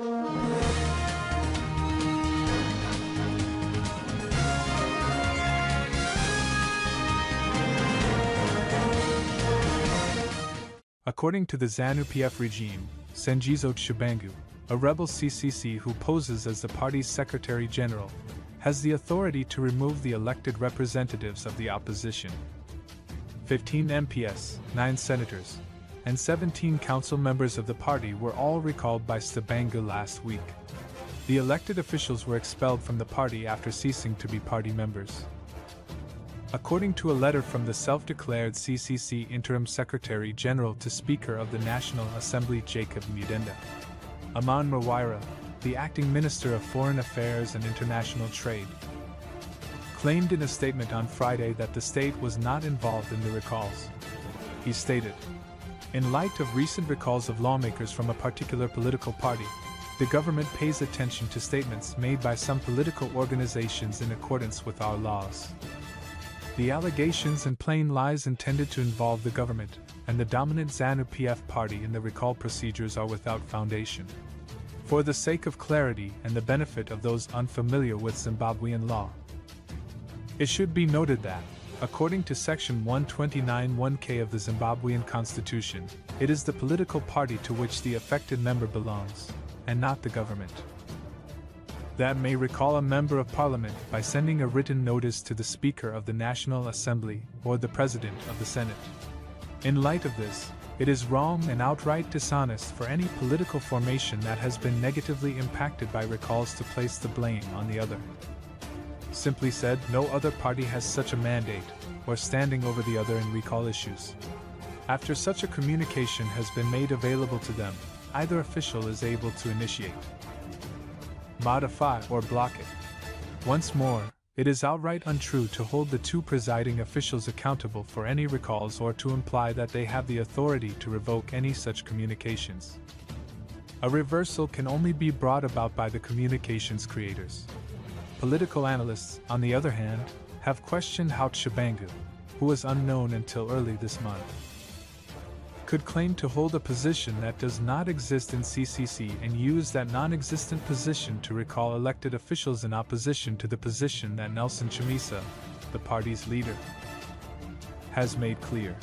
According to the ZANU PF regime, Sengezo Tshabangu, a rebel CCC who poses as the party's Secretary General, has the authority to remove the elected representatives of the opposition. 15 MPS, 9 senators, and 17 council members of the party were all recalled by Tshabangu last week. The elected officials were expelled from the party after ceasing to be party members. According to a letter from the self declared CCC Interim Secretary General to Speaker of the National Assembly Jacob Mudenda, Amon Murwira, the acting Minister of Foreign Affairs and International Trade, claimed in a statement on Friday that the state was not involved in the recalls. He stated, In light of recent recalls of lawmakers from a particular political party, the government pays attention to statements made by some political organizations in accordance with our laws. The allegations and plain lies intended to involve the government and the dominant ZANU PF party in the recall procedures are without foundation. For the sake of clarity and the benefit of those unfamiliar with Zimbabwean law, it should be noted that, according to Section 129.1k of the Zimbabwean Constitution, it is the political party to which the affected member belongs, and not the government that may recall a member of parliament by sending a written notice to the Speaker of the National Assembly or the President of the Senate. In light of this, it is wrong and outright dishonest for any political formation that has been negatively impacted by recalls to place the blame on the other. Simply said, no other party has such a mandate, or standing over the other in recall issues. After such a communication has been made available to them, either official is able to initiate modify, or block it. Once more, it is outright untrue to hold the two presiding officials accountable for any recalls or to imply that they have the authority to revoke any such communications. A reversal can only be brought about by the communications creators. Political analysts, on the other hand, have questioned how Tshabangu, who was unknown until early this month, could claim to hold a position that does not exist in CCC and use that non existent position to recall elected officials in opposition to the position that Nelson Chamisa, the party's leader, has made clear.